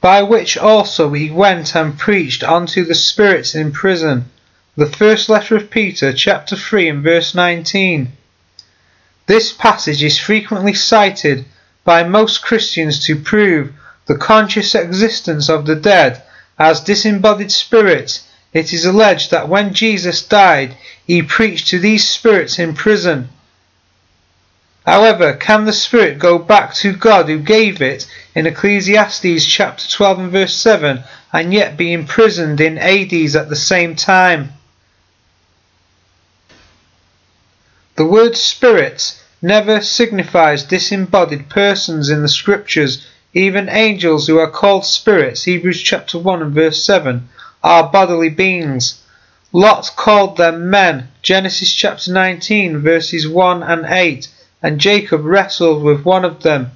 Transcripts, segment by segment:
by which also he went and preached unto the spirits in prison. The first letter of Peter, chapter 3 and verse 19. This passage is frequently cited by most Christians to prove the conscious existence of the dead as disembodied spirits. It is alleged that when Jesus died, he preached to these spirits in prison. However, can the spirit go back to God who gave it in Ecclesiastes chapter 12 and verse 7 and yet be imprisoned in Hades at the same time? The word spirit never signifies disembodied persons in the scriptures. Even angels who are called spirits, Hebrews chapter 1 and verse 7, are bodily beings. Lot called them men, Genesis chapter 19 verses 1 and 8 and Jacob wrestled with one of them.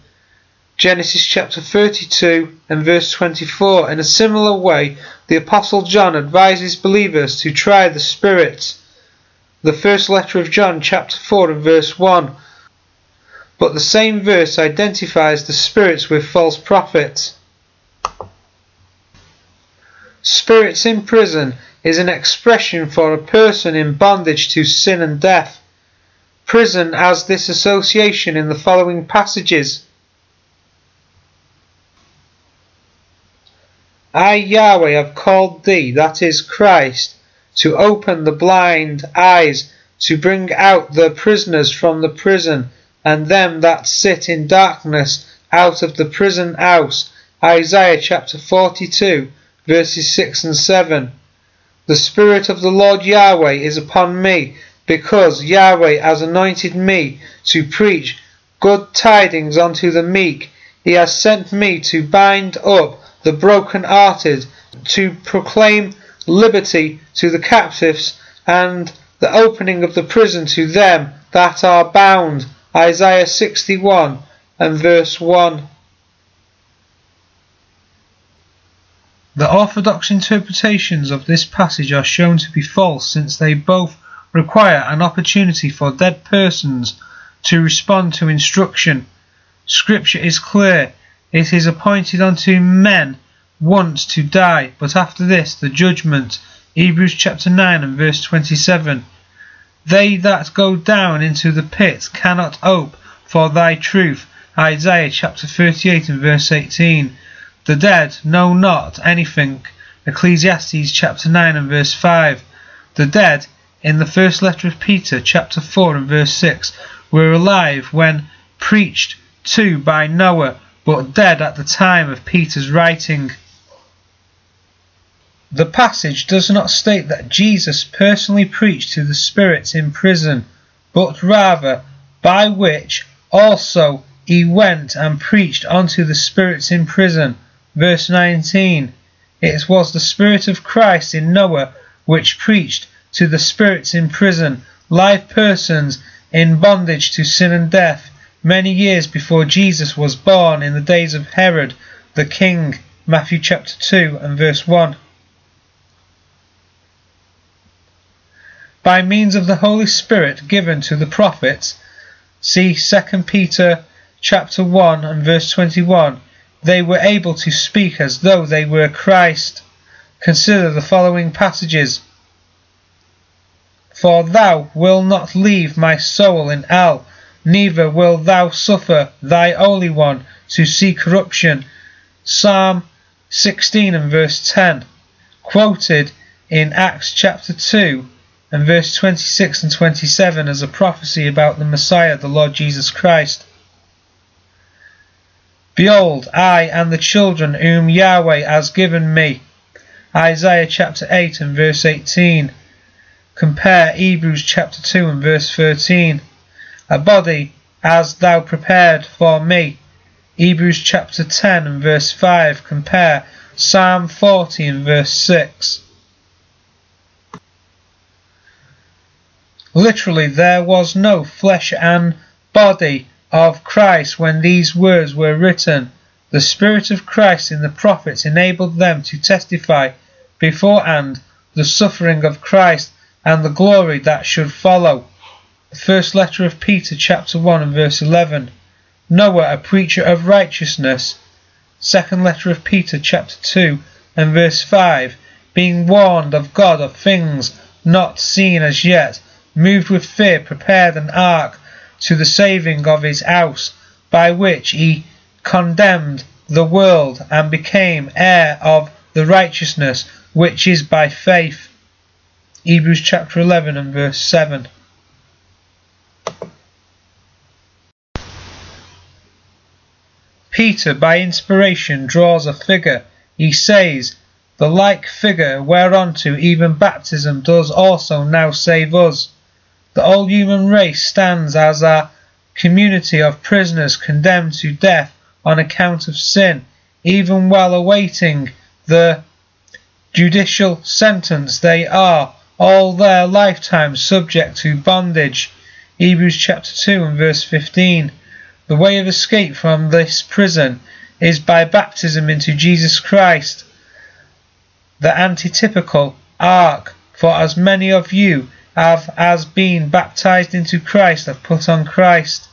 Genesis chapter 32 and verse 24. In a similar way, the Apostle John advises believers to try the spirits. The first letter of John, chapter 4 and verse 1. But the same verse identifies the spirits with false prophets. Spirits in prison is an expression for a person in bondage to sin and death prison as this association in the following passages. I, Yahweh, have called thee, that is Christ, to open the blind eyes, to bring out the prisoners from the prison, and them that sit in darkness out of the prison house. Isaiah chapter 42, verses 6 and 7. The Spirit of the Lord Yahweh is upon me, because Yahweh has anointed me to preach good tidings unto the meek. He has sent me to bind up the broken-hearted, to proclaim liberty to the captives, and the opening of the prison to them that are bound. Isaiah 61 and verse 1. The orthodox interpretations of this passage are shown to be false since they both require an opportunity for dead persons to respond to instruction. Scripture is clear. It is appointed unto men once to die, but after this the judgment. Hebrews chapter 9 and verse 27. They that go down into the pit cannot hope for thy truth. Isaiah chapter 38 and verse 18. The dead know not anything. Ecclesiastes chapter 9 and verse 5. The dead in the first letter of Peter, chapter 4 and verse 6, were alive when preached to by Noah, but dead at the time of Peter's writing. The passage does not state that Jesus personally preached to the spirits in prison, but rather by which also he went and preached unto the spirits in prison. Verse 19 It was the Spirit of Christ in Noah which preached to the spirits in prison, live persons in bondage to sin and death, many years before Jesus was born in the days of Herod the king. Matthew chapter 2 and verse 1. By means of the Holy Spirit given to the prophets, see 2 Peter chapter 1 and verse 21, they were able to speak as though they were Christ. Consider the following passages for thou wilt not leave my soul in hell, neither wilt thou suffer thy Holy One to see corruption. Psalm 16 and verse 10, quoted in Acts chapter 2 and verse 26 and 27 as a prophecy about the Messiah, the Lord Jesus Christ. Behold, I and the children whom Yahweh has given me. Isaiah chapter 8 and verse 18. Compare Hebrews chapter 2 and verse 13. A body as thou prepared for me. Hebrews chapter 10 and verse 5. Compare Psalm 40 and verse 6. Literally, there was no flesh and body of Christ when these words were written. The Spirit of Christ in the prophets enabled them to testify beforehand the suffering of Christ and the glory that should follow. The first letter of Peter, chapter 1 and verse 11. Noah, a preacher of righteousness, Second letter of Peter chapter 2 and verse 5, being warned of God of things not seen as yet, moved with fear, prepared an ark to the saving of his house, by which he condemned the world and became heir of the righteousness which is by faith. Hebrews chapter 11 and verse 7. Peter, by inspiration, draws a figure. He says, The like figure whereunto even baptism does also now save us. The whole human race stands as a community of prisoners condemned to death on account of sin, even while awaiting the judicial sentence. They are all their lifetime subject to bondage. Hebrews chapter 2 and verse 15. The way of escape from this prison is by baptism into Jesus Christ, the antitypical ark. For as many of you have as been baptized into Christ have put on Christ.